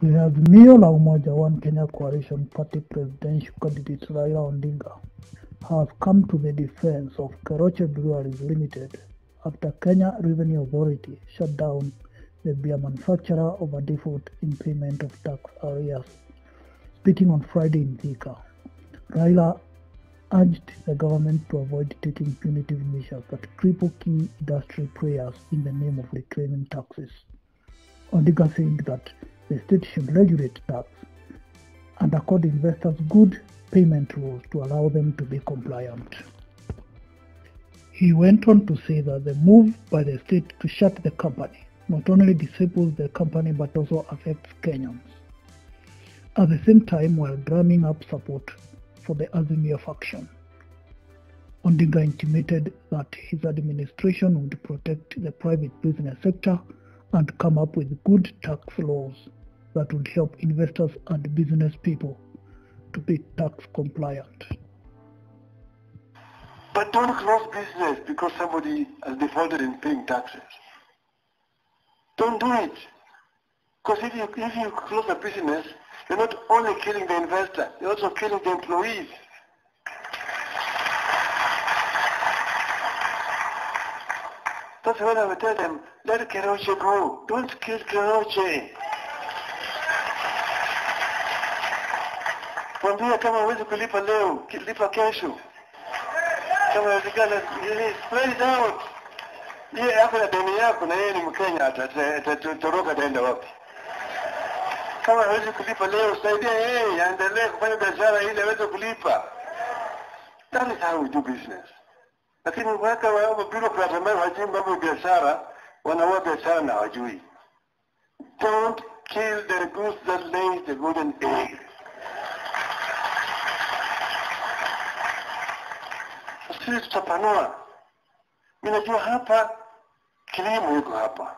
The Azimio la Umoja One Kenya Coalition Party presidential candidate Raila Odinga has come to the defense of Keroche Breweries Limited after Kenya Revenue Authority shut down the beer manufacturer over default in payment of tax arrears. Speaking on Friday in Thika, Raila urged the government to avoid taking punitive measures that cripple key industry players in the name of reclaiming taxes. Odinga said that the state should regulate tax and accord investors good payment rules to allow them to be compliant. He went on to say that the move by the state to shut the company not only disables the company but also affects Kenyans. At the same time, while drumming up support for the Azimio faction, Odinga intimated that his administration would protect the private business sector and come up with good tax laws that would help investors and business people to be tax compliant. But don't close business because somebody has defaulted in paying taxes. Don't do it. Because if you, if you close a business, you're not only killing the investor, you're also killing the employees. That's when I would tell them, let Keroche go. Don't kill Keroche. Mwambie kama huwezi kulipa leo, lipa kesho. Kama inawezekana, spread it out. Yeye yako na deni yako na yeye ni Mkenya, atatoroka ataenda wapi? Kama hawezi kulipa leo, saidia yeye aendelee kufanya biashara ili aweze kulipa. That is how we do business. Lakini waka wa bureaucrat ambao hawajui mambo biashara, wanaua biashara na hawajui. Don't kill the goose that lays the golden egg. Sisi tutapanua. Mimi najua hapa kilimo hapa.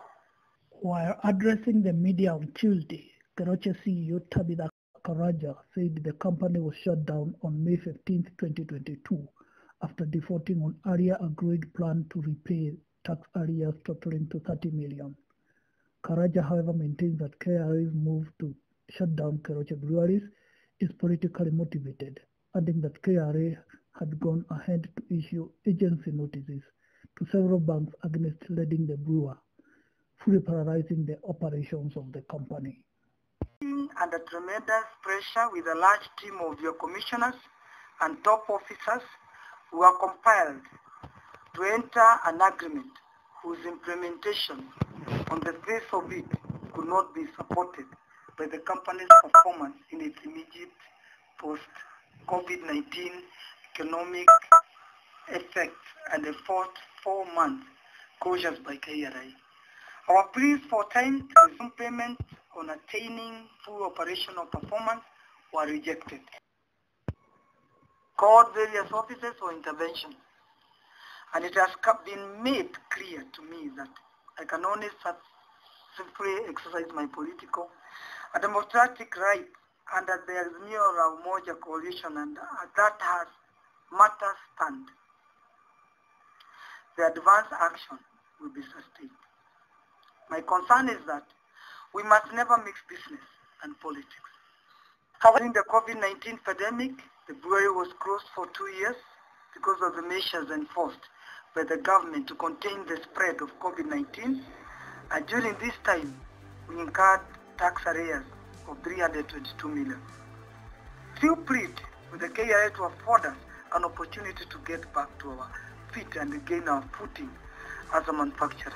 While addressing the media on Tuesday, Keroche CEO Tabitha Karanja said the company was shut down on May 15, 2022, after defaulting on earlier agreed plan to repay tax arrears totaling to 30 million. Karaja, however, maintains that KRA's move to shut down Keroche breweries is politically motivated, adding that KRA had gone ahead to issue agency notices to several banks against leading the brewer, fully paralyzing the operations of the company. Under tremendous pressure with a large team of your commissioners and top officers we are compelled to enter an agreement whose implementation on the face of it could not be supported by the company's performance in its immediate post-COVID-19 economic effects and the first four months closures by KRA. Our pleas for time to on attaining full operational performance were rejected. Called various offices for intervention. And it has been made clear to me that I can only simply exercise my political and democratic right under the Azimio Umoja coalition and that has matters stand. The advance action will be sustained. My concern is that we must never mix business and politics. Covering the COVID-19 pandemic, the brewery was closed for two years because of the measures enforced by the government to contain the spread of COVID-19. And during this time, we incurred tax arrears of 322 million. Still plead with the KRA to afford us an opportunity to get back to our feet and gain our footing as a manufacturer.